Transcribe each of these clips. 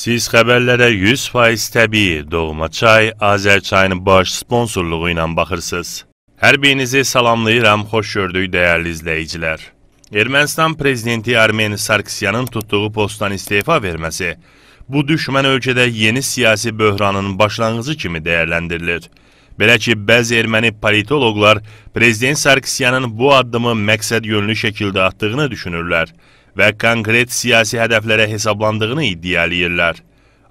Siz xəbərlərə 100% təbii doğma çay Azərçayın baş sponsorluğu ilə baxırsınız. Hər birinizi salamlayıram, xoş gördük dəyərli izləyicilər. Ermənistan prezidenti Armen Sarkisyanın tutduğu postdan istefa verməsi bu düşmən ölkədə yeni siyasi böhranın başlanğıcı kimi dəyərləndirilir. Belə ki, bəzi erməni politoloqlar prezident Sarkisyanın bu addımı məqsəd yönlü şəkildə atdığını düşünürlər və konkret siyasi hədəflərə hesablandığını iddialıyırlar.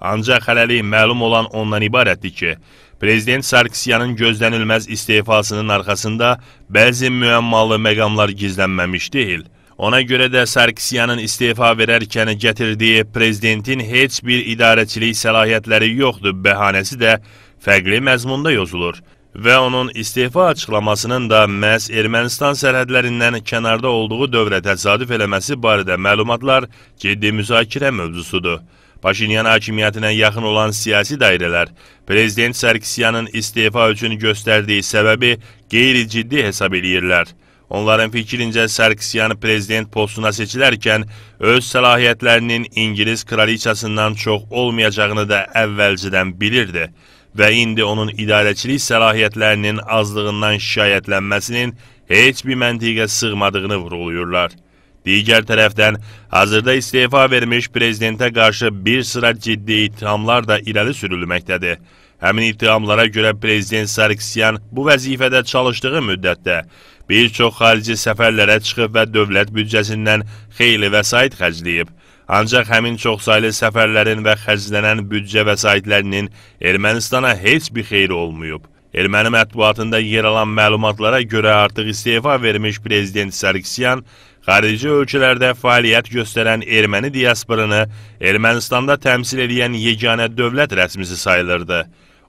Ancaq hələlik məlum olan ondan ibarətdir ki, Prezident Sarkisyanın gözlənilməz istefasının arxasında bəzi müəmmalı məqamlar gizlənməmiş deyil. Ona görə də Sarkisyanın istefa verərkən gətirdiyi prezidentin heç bir idarəçilik səlahiyyətləri yoxdur bəhanəsi də fərqli məzmunda yozulur və onun istefa açıqlamasının da məhz Ermənistan sərhədlərindən kənarda olduğu dövrə təsadüf eləməsi barədə məlumatlar ciddi müzakirə mövzusudur. Paşinyan hakimiyyətinə yaxın olan siyasi dairələr Prezident Sarkisyanın istefa üçün göstərdiyi səbəbi qeyri-ciddi hesab edirlər. Onların fikrincə Sarkisyan prezident postuna seçilərkən öz səlahiyyətlərinin İngiliz kraliçasından çox olmayacağını da əvvəlcədən bilirdi və indi onun idarəçilik səlahiyyətlərinin azlığından şikayətlənməsinin heç bir məntiqə sığmadığını vurğuluyurlar. Digər tərəfdən, hazırda istefa vermiş prezidentə qarşı bir sıra ciddi ittihamlar da irəli sürülməkdədir. Həmin ittihamlara görə prezident Sarkisyan bu vəzifədə çalışdığı müddətdə bir çox xarici səfərlərə çıxıb və dövlət büdcəsindən xeyli vəsait xərcləyib. Ancaq həmin çoxsaylı səfərlərin və xərclənən büdcə vəsaitlərinin Ermənistana heç bir xeyri olmayıb. Erməni mətbuatında yer alan məlumatlara görə artıq istefa vermiş prezident Sarkisyan xarici ölkələrdə fəaliyyət göstərən erməni diasporunu Ermənistanda təmsil edən yeganə dövlət rəsmisi sayılırdı.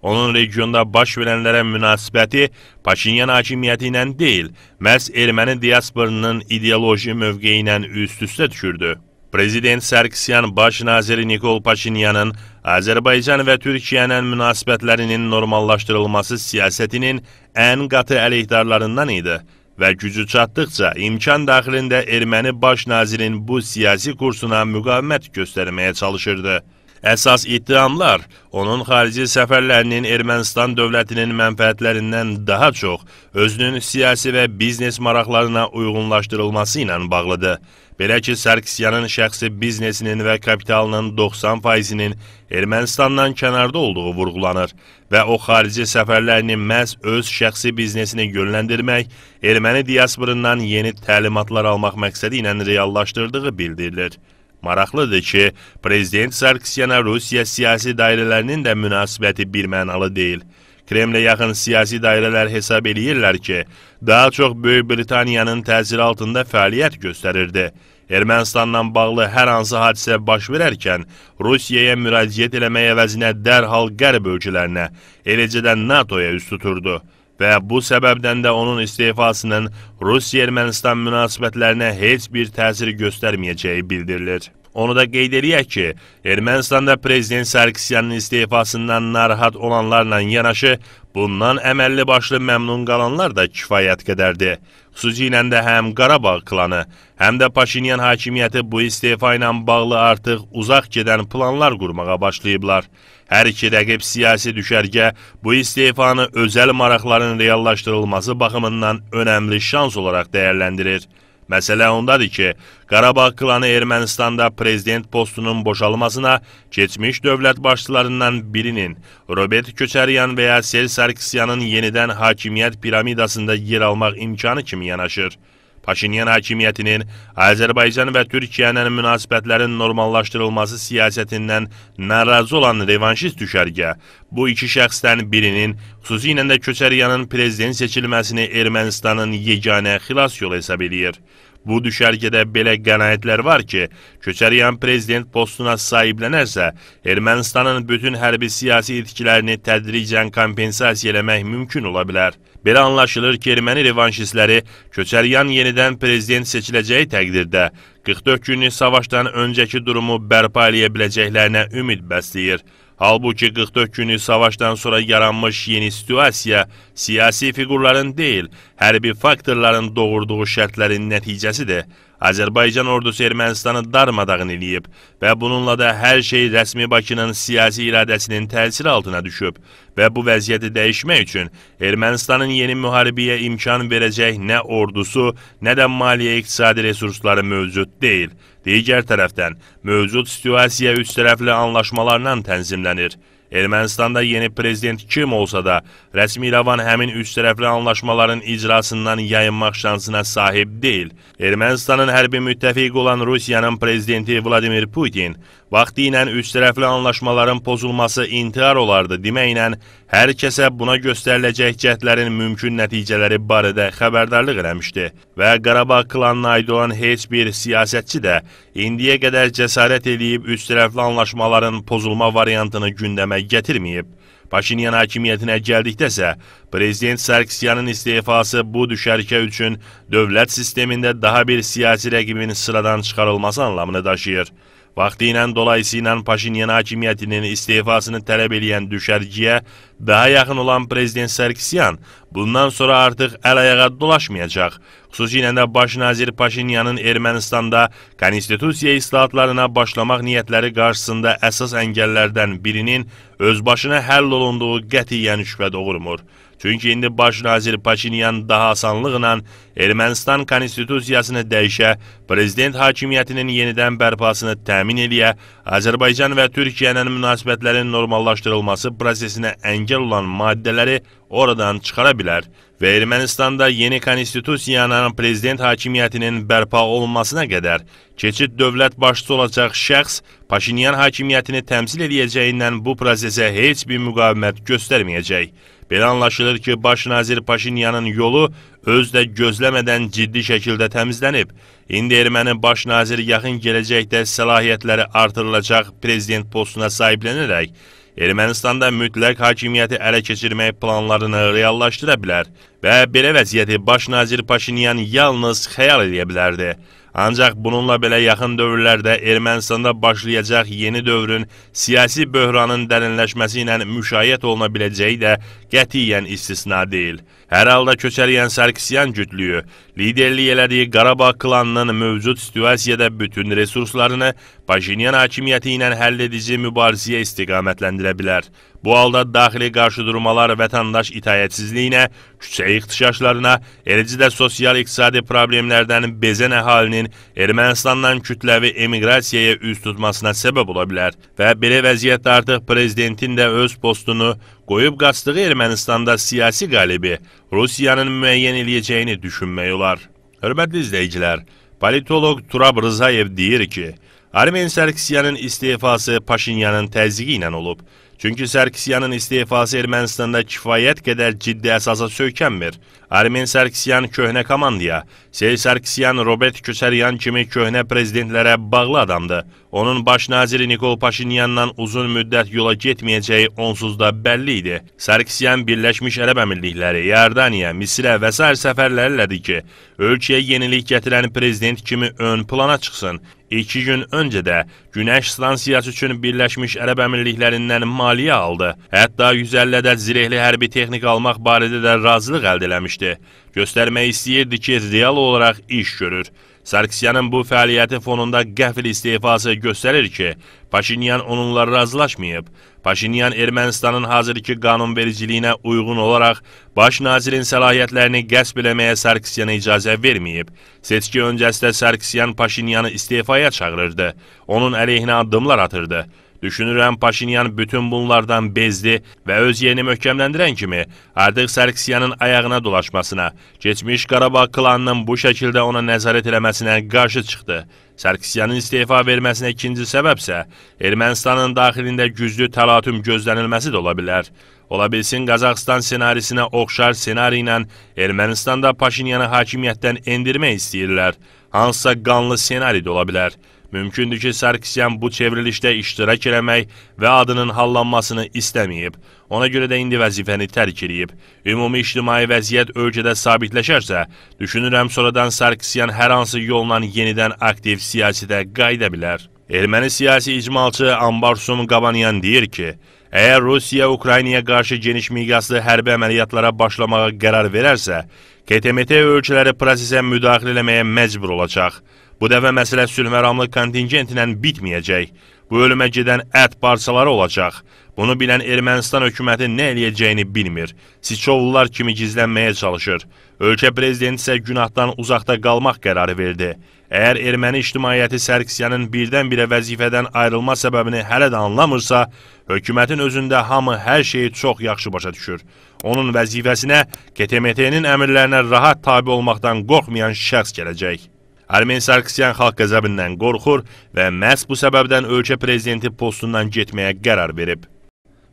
Onun regionda baş verənlərə münasibəti Paşinyan hakimiyyəti ilə deyil, məhz erməni diasporunun ideoloji mövqeyi ilə üst-üstə düşürdü. Prezident Sarkisyan baş naziri Nikol Paşinyanın Azərbaycan və Türkiyənin münasibətlərinin normallaşdırılması siyasətinin ən qatı əleyhdarlarından idi və gücü çatdıqca imkan daxilində erməni baş nazirin bu siyasi kursuna müqavimət göstərməyə çalışırdı. Əsas ittihamlar onun xarici səfərlərinin Ermənistan dövlətinin mənfəətlərindən daha çox özünün siyasi və biznes maraqlarına uyğunlaşdırılması ilə bağlıdır. Belə ki, Sarkisyanın şəxsi biznesinin və kapitalının 90%-nin Ermənistandan kənarda olduğu vurğulanır və o xarici səfərlərini məhz öz şəxsi biznesini yönləndirmək, erməni diasporundan yeni təlimatlar almaq məqsədi ilə reallaşdırdığı bildirilir. Maraqlıdır ki, Prezident Sarkisiyana Rusiya siyasi dairələrinin də münasibəti birmənalı deyil. Kremlə yaxın siyasi dairələr hesab eləyirlər ki, daha çox Böyük Britaniyanın təsiri altında fəaliyyət göstərirdi. Ermənistanla bağlı hər hansı hadisə baş verərkən Rusiyaya müraciət eləmək əvəzinə dərhal qərb ölkələrinə, eləcə də NATO-ya üst tuturdu və bu səbəbdən də onun istefasının Rusiya-Ermənistan münasibətlərinə heç bir təsir göstərməyəcəyi bildirilir. Onu da qeyd eləyək ki, Ermənistanda Prezident Sarkisyanın istefasından narahat olanlarla yanaşı, bundan əməlli başlı məmnun qalanlar da kifayət qədərdir. Xüsusilə də həm Qarabağ klanı, həm də Paşinyan hakimiyyəti bu istefa ilə bağlı artıq uzaq gedən planlar qurmağa başlayıblar. Hər iki rəqib siyasi düşərgə bu istefanı özəl maraqların reallaşdırılması baxımından önəmli şans olaraq dəyərləndirir. Məsələ ondadır ki, Qarabağ klanı Ermənistanda prezident postunun boşalmasına keçmiş dövlət başçılarından birinin Robert Köçəryan və ya Sel Sarkisyanın yenidən hakimiyyət piramidasında yer almaq imkanı kimi yanaşır. Paşinyan hakimiyyətinin Azərbaycan və Türkiyənin münasibətlərin normallaşdırılması siyasətindən narazı olan revanşist düşərgə bu iki şəxsdən birinin, xüsusilə də Köçəryanın prezident seçilməsini Ermənistanın yeganə xilas yolu hesab edir. Bu düşərgədə belə qənaətlər var ki, Köçəryan prezident postuna sahiblənərsə, Ermənistanın bütün hərbi siyasi itkilərini tədricən kompensasiya eləmək mümkün ola bilər. Belə anlaşılır ki, erməni revanşistləri Köçəryan yenidən prezident seçiləcəyi təqdirdə 44 günlük savaşdan öncəki durumu bərpa eləyə biləcəklərinə ümid bəsləyir. Halbuki 44 günlük savaşdan sonra yaranmış yeni situasiya siyasi fiqurların deyil, hərbi faktorların doğurduğu şərtlərin nəticəsidir. Azərbaycan ordusu Ermənistanı darmadağın eləyib və bununla da hər şey rəsmi Bakının siyasi iradəsinin təsiri altına düşüb və bu vəziyyəti dəyişmək üçün Ermənistanın yeni müharibəyə imkan verəcək nə ordusu, nə də maliyyə iqtisadi resursları mövcud deyil. Digər tərəfdən, mövcud situasiya üç tərəfli anlaşmalarla tənzimlənir. Ermənistanda yeni prezident kim olsa da, rəsmi İrəvan həmin üç tərəfli anlaşmaların icrasından yayınmaq şansına sahib deyil. Ermənistanın hərbi müttəfiqi olan Rusiyanın prezidenti Vladimir Putin vaxtı ilə üç tərəfli anlaşmaların pozulması intihar olardı deməklə hər kəsə buna göstəriləcək cəhdlərin mümkün nəticələri barədə xəbərdarlıq eləmişdi və Qarabağ klanına aid olan heç bir siyasətçi də indiyə qədər cəsarət edib üç tərəfli anlaşmaların pozulma variantını gündəmə gətirməyib. Paşinyan hakimiyyətinə gəldikdə isə prezident Sarkisyanın istefası bu düşərkə üçün dövlət sistemində daha bir siyasi rəqibin sıradan çıxarılması anlamını daşıyır. Vaxtı ilə dolayısıyla Paşinyan hakimiyyətinin istefasını tələb edən düşərgiyə daha yaxın olan prezident Sarkisyan bundan sonra artıq əl-ayağa dolaşmayacaq. Xüsusilə də baş nazir Paşinyanın Ermənistanda konstitusiya islahatlarına başlamaq niyyətləri qarşısında əsas əngəllərdən birinin özbaşına həll olunduğu qətiyyən şübhə doğurmur. Çünki indi baş nazir Paşinyan daha asanlıqla Ermənistan konstitusiyasını dəyişə, prezident hakimiyyətinin yenidən bərpasını təmin eləyə, Azərbaycan və Türkiyə ilə münasibətlərin normallaşdırılması prosesinə əngəl olan maddələri oradan çıxara bilər və Ermənistanda yeni konstitusiyanın prezident hakimiyyətinin bərpa olunmasına qədər keçid dövlət başçısı olacaq şəxs Paşinyan hakimiyyətini təmsil edəcəyindən bu prosesə heç bir müqavimət göstərməyəcək. Belə anlaşılır ki, baş nazir Paşinyanın yolu özdə gözləmədən ciddi şəkildə təmizlənib. İndi erməni baş naziri yaxın gələcəkdə səlahiyyətləri artırılacaq prezident postuna sahiblənərək Ermənistanda mütləq hakimiyyəti ələ keçirmək planlarını reallaşdıra bilər və belə vəziyyəti baş nazir Paşinyan yalnız xəyal edə bilərdi. Ancaq bununla belə yaxın dövrlərdə Ermənistanda başlayacaq yeni dövrün siyasi böhranın dərinləşməsi ilə müşayiət oluna biləcəyi də qətiyyən istisna deyil. Hər halda köçəriyən Sarkisyan cütlüyü, liderlik elədiyi Qarabağ klanının mövcud situasiyada bütün resurslarını Paşinyan hakimiyyəti ilə həll edici mübarizəyə istiqamətləndirə bilər. Bu halda daxili qarşıdurmalar vətəndaş itayətsizliyinə, küçə ixtişaşlarına, eləcə də sosial-iqtisadi problemlərdən bezən əhalinin Ermənistandan kütləvi emiqrasiyaya üz tutmasına səbəb ola bilər və belə vəziyyətdə artıq prezidentin də öz postunu qoyub qaçdığı Ermənistanda siyasi qalibi Rusiyanın müəyyən eləyəcəyini düşünmək olar. Hörmətli izləyicilər, politoloq Turab Rızayev deyir ki, Armen Sarkisyanın istefası Paşinyanın təzyiqi ilə olub. Çünki Sarkisyanın istefası Ermənistanda kifayət qədər ciddi əsasa söykənmir. Armen Sarkisyan köhnə komandiya, Sey Sarkisyan Robert Köçəryan kimi köhnə prezidentlərə bağlı adamdır. Onun baş naziri Nikol Paşinyandan uzun müddət yola getməyəcəyi onsuz da bəlli idi. Sarkisyan Birləşmiş Ərəb Əmirlikləri, Yardaniya, Misrə və s. səfərlərlədir ki, ölkəyə yenilik gətirən prezident kimi ön plana çıxsın. İki gün öncə də Günəş stansiyası üçün Birləşmiş Ərəb Əmirliklərindən maliyyə aldı. Hətta 150 ədəd zirehli hərbi texnika almaq barədə də razılıq əldə eləmişdi. Göstərmək istəyirdi ki, real olaraq iş görür. Sarkisyanın bu fəaliyyəti fonunda qəfil istefası göstərir ki, Paşinyan onunla razılaşmayıb. Paşinyan Ermənistanın hazırki qanunvericiliyinə uyğun olaraq baş nazirin səlahiyyətlərini qəsb eləməyə Sarkisyana icazə verməyib. Seçki öncəsində Sarkisyan Paşinyanı istefaya çağırırdı, onun əleyhinə addımlar atırdı. Düşünürəm Paşinyan bütün bunlardan bezdi və öz yerini möhkəmləndirən kimi artıq Sarkisyanın ayağına dolaşmasına, keçmiş Qarabağ klanının bu şəkildə ona nəzarət eləməsinə qarşı çıxdı. Sarkisyanın istefa verməsinə ikinci səbəbsə Ermənistanın daxilində güclü təlatüm gözlənilməsi də ola bilər. Ola bilsin Qazaxstan senarisinə oxşar senari ilə Ermənistanda Paşinyanı hakimiyyətdən endirmək istəyirlər. Hansısa qanlı senari də ola bilər. Mümkündür ki, Sarkisyan bu çevrilişdə iştirak eləmək və adının hallanmasını istəməyib. Ona görə də indi vəzifəni tərk edib. Ümumi ictimai vəziyyət ölkədə sabitləşərsə, düşünürəm sonradan Sarkisyan hər hansı yolla yenidən aktiv siyasətə qayıda bilər. Erməni siyasi icmalçı Ambarsum Qabanyan deyir ki, əgər Rusiya Ukraynaya qarşı geniş miqyaslı hərbi əməliyyatlara başlamağa qərar verərsə, KTMT ölkələri prosesə müdaxilə eləməyə məcbur olacaq. Bu dəfə məsələ sülhməramlı kontingentlə bitməyəcək. Bu ölümə gedən ət parçaları olacaq. Bunu bilən Ermənistan hökuməti nə eləyəcəyini bilmir. Siçovlular kimi gizlənməyə çalışır. Ölkə prezidenti isə günahdan uzaqda qalmaq qərarı verdi. Əgər erməni ictimaiyyəti Sərkisyanın birdən-birə vəzifədən ayrılma səbəbini hələ də anlamırsa, hökumətin özündə hamı hər şeyi çox yaxşı başa düşür. Onun vəzifəsinə KTMT-nin əmrlərinə rahat tabi olmaqdan qorxmayan şəxs gələcək. Armen Sarkisyan xalq qəzəbindən qorxur və məhz bu səbəbdən ölkə prezidenti postundan getməyə qərar verib.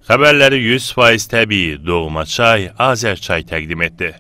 Xəbərləri 100% təbii doğma çay, Azər çay təqdim etdi.